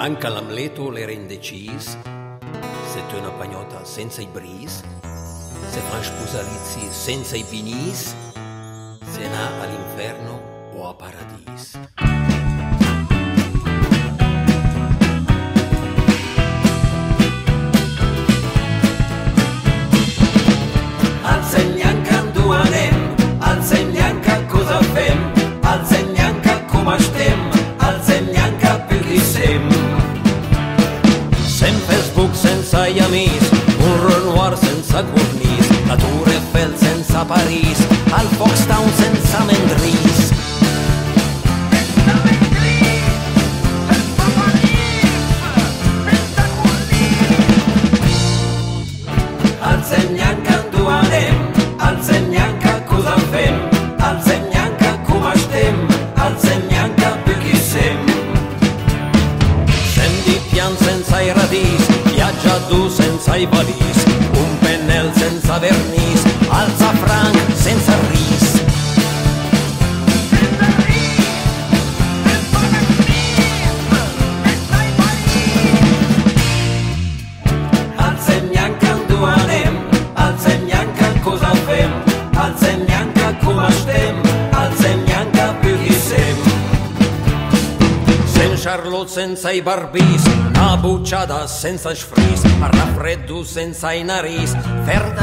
Anche l'amleto l'era indecis, se tu una pagnota senza i bris, se fan sposalizzi senza i pinis, se n'ha all'inferno o a paradis. senza un Renoir senza cornice, la Tour Eiffel senza Paris, al Fox Town senza Mendris. Viatja dur senza i valís, un pennel sense vernís, alza franc sense ris. Al Senyanca endur anem, al Senyanca cosa fem, al Senyanca Charlotte senza i barbis, una bucciata senza sfris, raffreddo senza i naris, fer